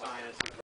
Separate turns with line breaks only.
science.